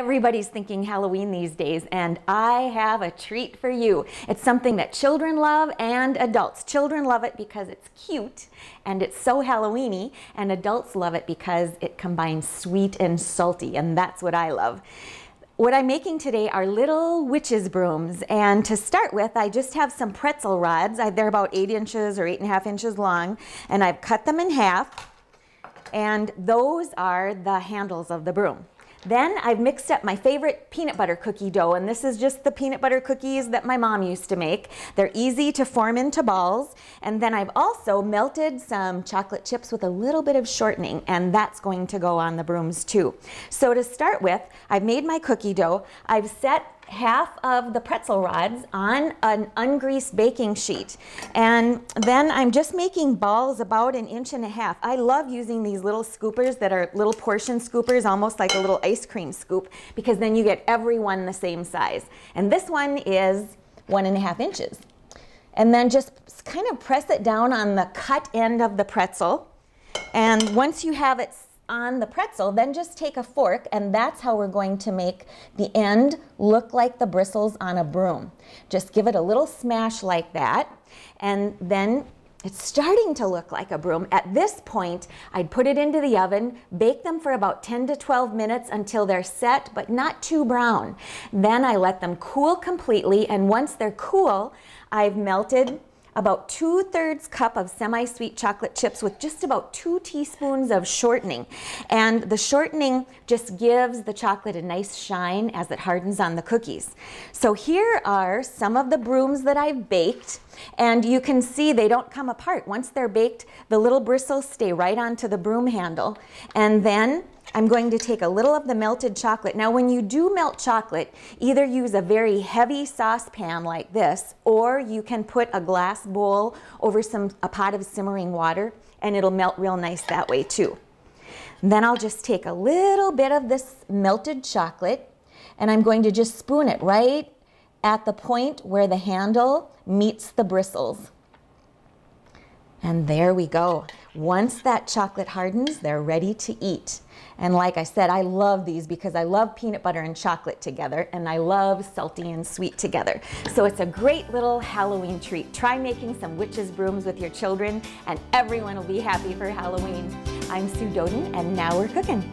Everybody's thinking Halloween these days, and I have a treat for you. It's something that children love and adults. Children love it because it's cute and it's so Halloweeny, and adults love it because it combines sweet and salty, and that's what I love. What I'm making today are little witches brooms. And to start with, I just have some pretzel rods. They're about eight inches or eight and a half inches long. And I've cut them in half. And those are the handles of the broom. Then I've mixed up my favorite peanut butter cookie dough, and this is just the peanut butter cookies that my mom used to make. They're easy to form into balls. And then I've also melted some chocolate chips with a little bit of shortening, and that's going to go on the brooms too. So to start with, I've made my cookie dough. I've set half of the pretzel rods on an ungreased baking sheet. And then I'm just making balls about an inch and a half. I love using these little scoopers that are little portion scoopers, almost like a little ice cream scoop, because then you get every one the same size. And this one is one and a half inches. And then just kind of press it down on the cut end of the pretzel. And once you have it on the pretzel, then just take a fork and that's how we're going to make the end look like the bristles on a broom. Just give it a little smash like that and then it's starting to look like a broom. At this point, I'd put it into the oven, bake them for about 10 to 12 minutes until they're set, but not too brown. Then I let them cool completely, and once they're cool, I've melted about two thirds cup of semi-sweet chocolate chips with just about two teaspoons of shortening. And the shortening just gives the chocolate a nice shine as it hardens on the cookies. So here are some of the brooms that I've baked. And you can see they don't come apart. Once they're baked, the little bristles stay right onto the broom handle. And then I'm going to take a little of the melted chocolate. Now when you do melt chocolate, either use a very heavy saucepan like this, or you can put a glass bowl over some a pot of simmering water and it'll melt real nice that way too. then I'll just take a little bit of this melted chocolate and I'm going to just spoon it right at the point where the handle meets the bristles. And there we go. Once that chocolate hardens, they're ready to eat. And like I said, I love these because I love peanut butter and chocolate together, and I love salty and sweet together. So it's a great little Halloween treat. Try making some witch's brooms with your children, and everyone will be happy for Halloween. I'm Sue Doeden, and now we're cooking.